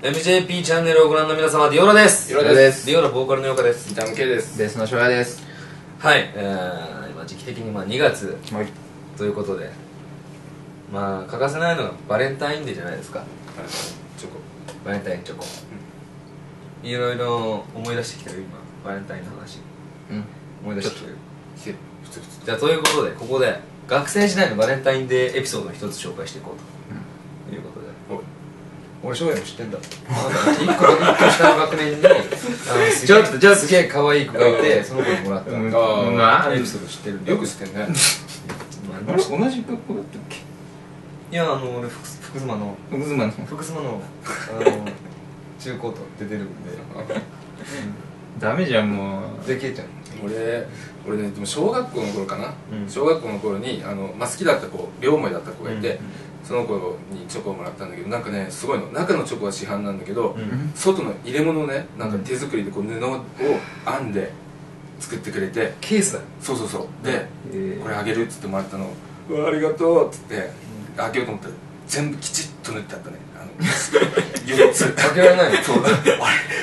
MJP チャンネルをご覧の皆様ディオラです。ディオラです。ディオラボーカルのヨカです。ギターの K です。ベースの翔也です。はい。えー、今時期的にまあ2月はい。ということで。まあ欠かせないのがバレンタインデーじゃないですか。チョコ。バレンタインチョコ、いろいろ思い出してきてる今バレンタインの話。うん。思い出してきてる。せふつふつ。じゃあということでここで学生時代のバレンタインデーエピソードを一つ紹介していこうと俺翔也も知ってんだ。あなた一個一個下の学年にあのすげえちょっとちょっとすげえ可愛い子がいてその子にもらった。うん。ああエピソード知ってるんだ。よく知ってんね。まああれ同じ学校だったっけ？いやあの俺福福妻の。福妻の。福妻のあの中高と出てるんで。ダメじゃんもう。でケイちゃん俺俺ねでも小学校の頃かな、うん。小学校の頃にあの、まあ、好きだった子両思いだった子がいて、うん。その子にチョコをもらったんだけどなんかねすごいの。中のチョコは市販なんだけど、うん。外の入れ物をねなんか手作りでこう布を編んで作ってくれてケースだ。そうそうそう。で、えーこれあげるっつってもらったの。うわありがとうっつって開けようと思ったら全部きちっと縫ってあったね。あの4 つ。開けられないの？そう。あれ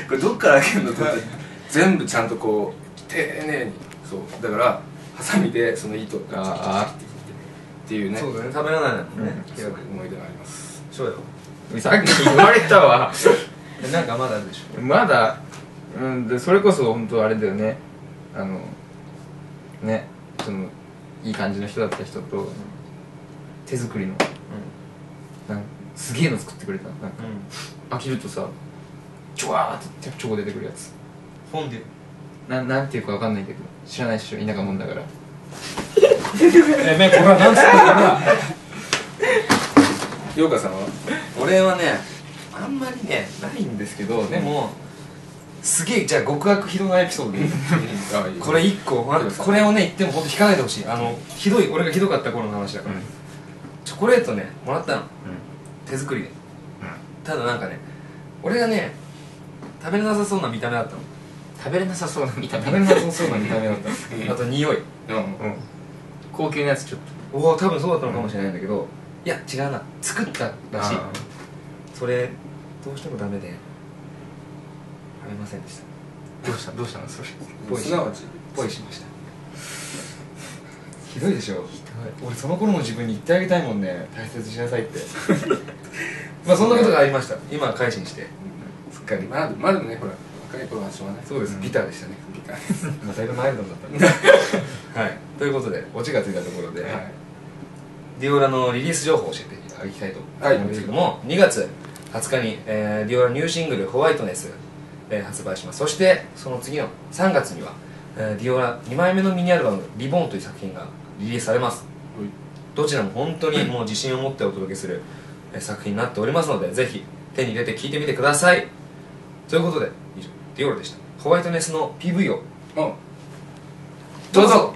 これどっから開けるの？と思って全部ちゃんとこう丁寧に。そう。だからハサミでその糸をああっていうね。そうだね。食べられないもんね。そういう思い出があります。そうよ。さっき言われたわ。で なんかまだでしょ。まだ。うん。でそれこそ本当あれだよね。あのね。そのいい感じの人だった人と手作りの。なんかすげえの作ってくれた。なんかうん。開けるとさチョワーってチョコ出てくるやつ。フォンデュななんていうかわかんないけど知らないっしょ田舎者だから。えめこれは何つった陽香さんは？俺はねあんまりねないんですけどでもすげえじゃあ極悪ひどなエピソードで。これ一個まこれをね言っても本当引かないでほしい。あのひどい俺がひどかった頃の話だから、チョコレートねもらったの。手作りで、ただなんかね俺がね食べれなさそうな見た目だったの食べれなさそうな見た目。食べれなさそうな見た目だった。の あと匂い。うん。うん高級なやつちょっと。おお多分そうだったのかもしれないんだけど、いや違うな。作ったらしい。あそれどうしてもダメで食べませんでした。ーどうした？どうしたの？それ。ポイすなわち。ポイしました。ひどいでしょ。俺その頃の自分に言ってあげたいもんね。大切にしなさいって。まあそんなことがありました。今は改心して。すっかり。まだまだねほら若い頃はしょうがないそうです、うんビターでしたね。みたいですまあだいぶマイルドになったんで はい。ということでオチがついたところで、はい。ディオラのリリース情報を教えていただきたいと思うんですけども、2月20日に、えーディオラニューシングル「ホワイトネス」えー発売します。そしてその次の3月には、えーディオラ2枚目のミニアルバム「リボーンという作品がリリースされます。どちらも本当に もう自信を持ってお届けする、えー作品になっておりますのでぜひ手に入れて聴いてみてください。ということで以上ディオラでした。ホワイトネスの PV を。うん。どうぞ